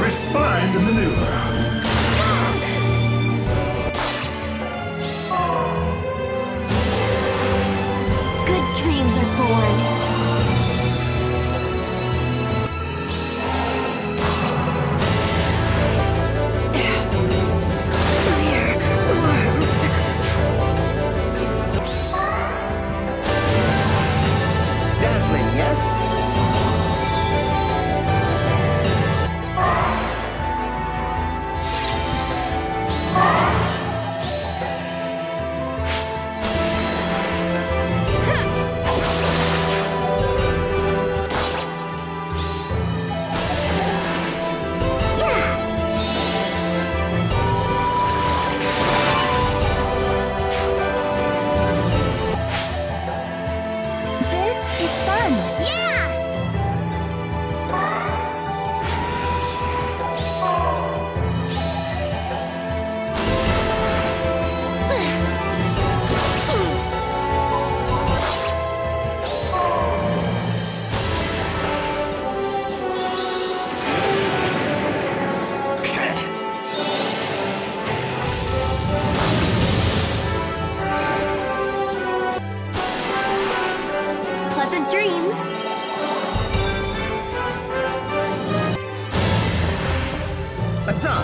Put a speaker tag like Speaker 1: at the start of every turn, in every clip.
Speaker 1: Refined maneuver.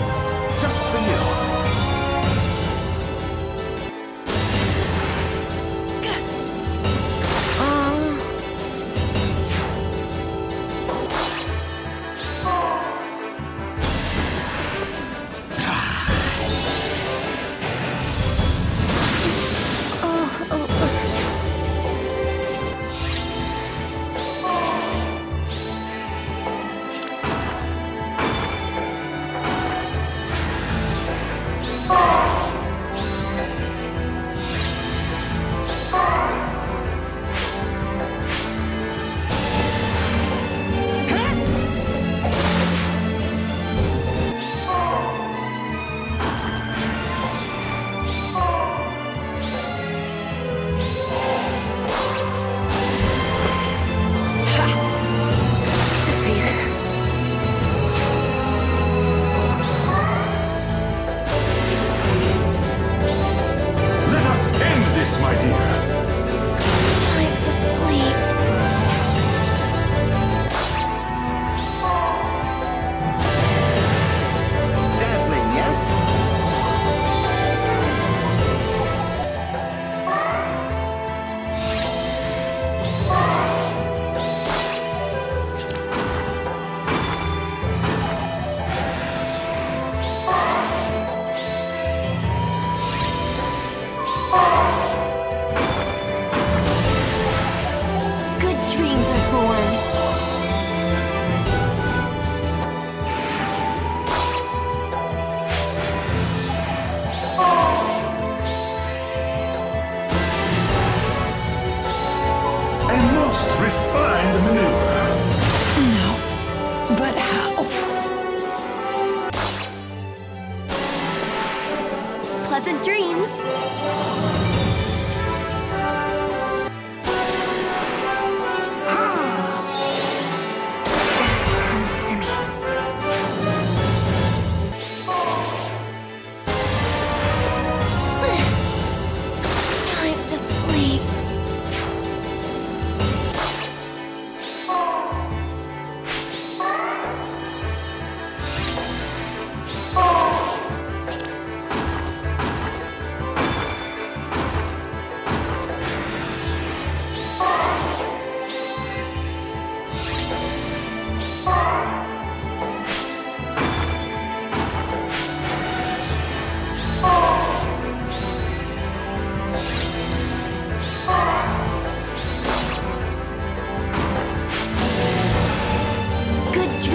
Speaker 2: Just for you.
Speaker 1: a
Speaker 3: dream.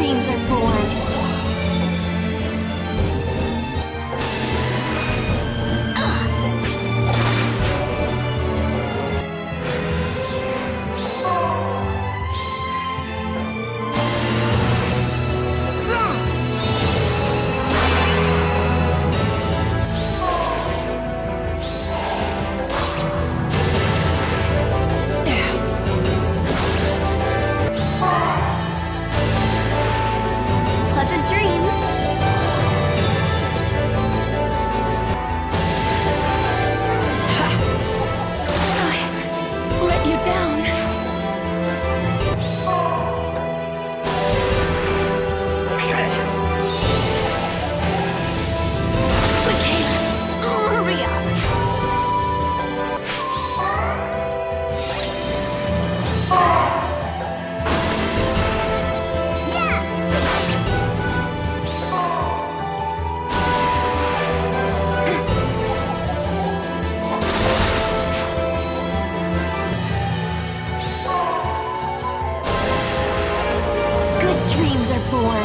Speaker 3: dreams are born.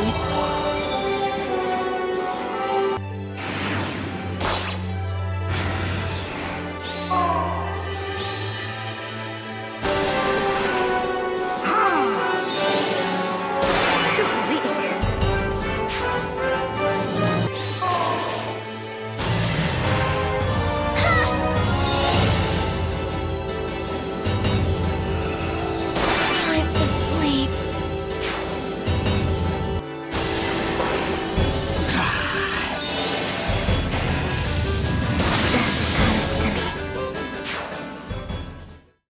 Speaker 3: Born.